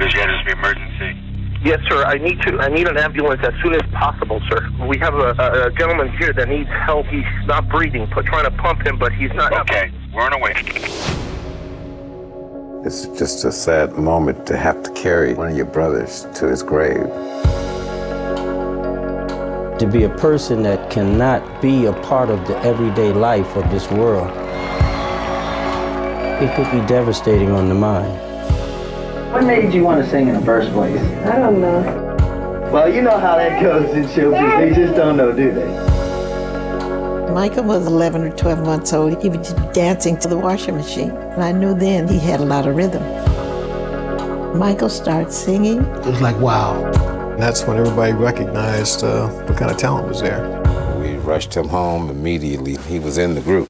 There's an emergency. Yes, sir. I need to. I need an ambulance as soon as possible, sir. We have a, a, a gentleman here that needs help. He's not breathing. But trying to pump him, but he's not. Okay, we're on our way. It's just a sad moment to have to carry one of your brothers to his grave. To be a person that cannot be a part of the everyday life of this world, it could be devastating on the mind. What made you want to sing in the first place? I don't know. Well, you know how that goes in children. They just don't know, do they? Michael was 11 or 12 months old. He was just dancing to the washing machine. And I knew then he had a lot of rhythm. Michael started singing. It was like, wow. That's when everybody recognized uh, what kind of talent was there. We rushed him home immediately. He was in the group.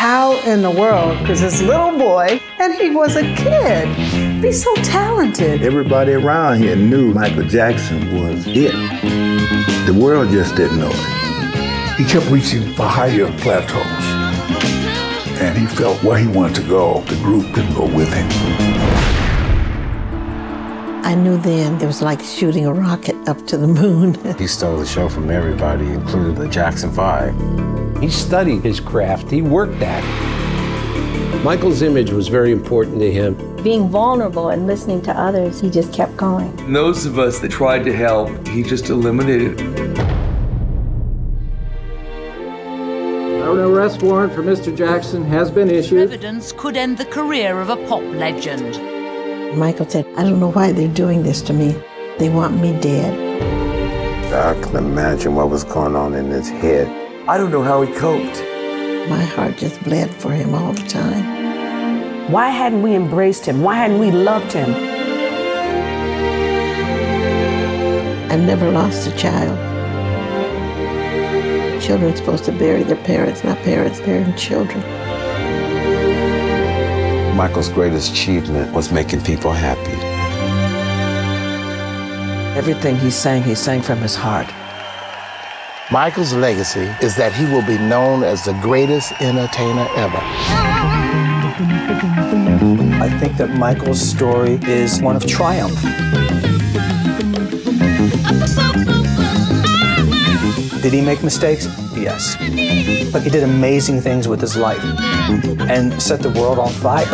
How in the world could this little boy, and he was a kid, be so talented? Everybody around here knew Michael Jackson was it. The world just didn't know it. He kept reaching for higher plateaus. And he felt where he wanted to go, the group couldn't go with him. I knew then it was like shooting a rocket up to the moon. he stole the show from everybody, including the Jackson Five. He studied his craft, he worked at it. Michael's image was very important to him. Being vulnerable and listening to others, he just kept going. And those of us that tried to help, he just eliminated. An arrest warrant for Mr. Jackson has been issued. Evidence could end the career of a pop legend. Michael said, I don't know why they're doing this to me. They want me dead. I can imagine what was going on in his head. I don't know how he coped. My heart just bled for him all the time. Why hadn't we embraced him? Why hadn't we loved him? I never lost a child. Children are supposed to bury their parents, not parents burying children. Michael's greatest achievement was making people happy. Everything he sang, he sang from his heart. Michael's legacy is that he will be known as the greatest entertainer ever. I think that Michael's story is one of triumph. Did he make mistakes? Yes. But he did amazing things with his life and set the world on fire.